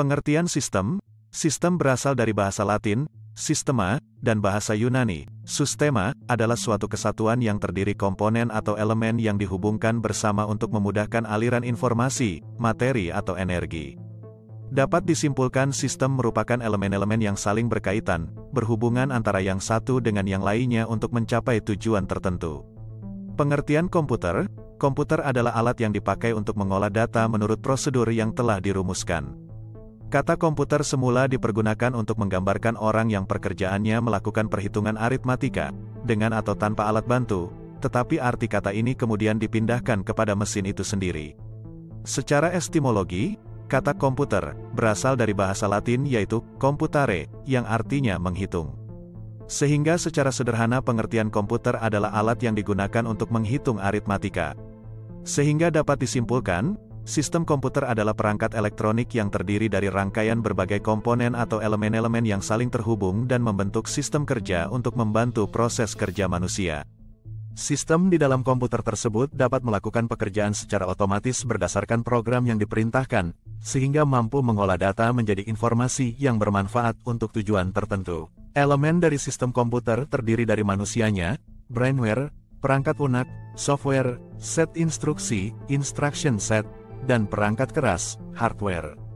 Pengertian sistem, sistem berasal dari bahasa Latin, sistema, dan bahasa Yunani. Sustema adalah suatu kesatuan yang terdiri komponen atau elemen yang dihubungkan bersama untuk memudahkan aliran informasi, materi atau energi. Dapat disimpulkan sistem merupakan elemen-elemen yang saling berkaitan, berhubungan antara yang satu dengan yang lainnya untuk mencapai tujuan tertentu. Pengertian komputer, komputer adalah alat yang dipakai untuk mengolah data menurut prosedur yang telah dirumuskan. Kata komputer semula dipergunakan untuk menggambarkan orang yang pekerjaannya melakukan perhitungan aritmatika, dengan atau tanpa alat bantu, tetapi arti kata ini kemudian dipindahkan kepada mesin itu sendiri. Secara estimologi, kata komputer berasal dari bahasa Latin yaitu computare, yang artinya menghitung. Sehingga secara sederhana pengertian komputer adalah alat yang digunakan untuk menghitung aritmatika. Sehingga dapat disimpulkan, Sistem komputer adalah perangkat elektronik yang terdiri dari rangkaian berbagai komponen atau elemen-elemen yang saling terhubung dan membentuk sistem kerja untuk membantu proses kerja manusia. Sistem di dalam komputer tersebut dapat melakukan pekerjaan secara otomatis berdasarkan program yang diperintahkan, sehingga mampu mengolah data menjadi informasi yang bermanfaat untuk tujuan tertentu. Elemen dari sistem komputer terdiri dari manusianya, brainware, perangkat lunak, software, set instruksi, instruction set, dan perangkat keras, hardware.